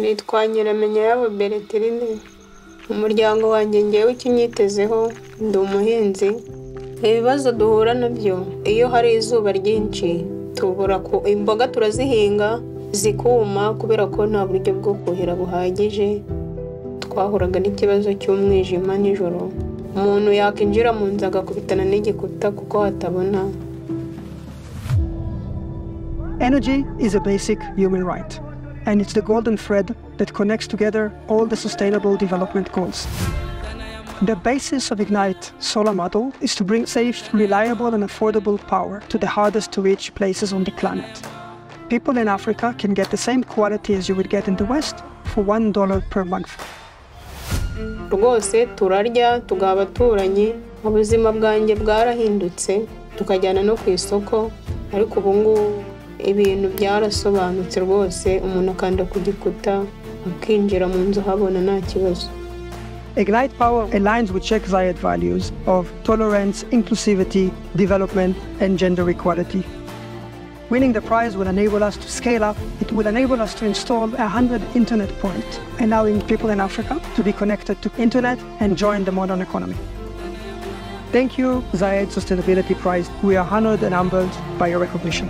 nitwa nyiramenya yabo beretirine umuryango wanjye ngewe ikinyitezeho ndi umuhinzi. Ibibazo duhura na byo iyo hari izuba ryinshi tubura ku imboga turazihinga zikuma kubera ko nta buryo bwo kuhira buhagije. Twahuraga n'ikibazo cy'umwijima nijoro. Umuntu yakwinjira mu nzu agakubitana n'igikuta kuko hatabona. Energy is a basic human right, and it's the golden thread that connects together all the Sustainable Development Goals. The basis of Ignite solar model is to bring safe, reliable, and affordable power to the hardest to reach places on the planet. People in Africa can get the same quality as you would get in the West for $1 per month. rwose turarya tugaha abaturanyi ubuzima bwanjye bwarahindutse tukajyana no ku isoko ariko ubu ibintu byarasobanutse rwose umuntu akanda ku gikuta akinjira mu nzu habona nta kibazo Ignite Power aligns with Sheikh Zayed values of tolerance, inclusivity, development, and gender equality. Winning the prize will enable us to scale up. It will enable us to install 100 internet points, allowing people in Africa to be connected to internet and join the modern economy. Thank you, Zayed Sustainability Prize. We are honored and humbled by your recognition.